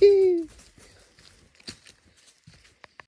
Woohoo!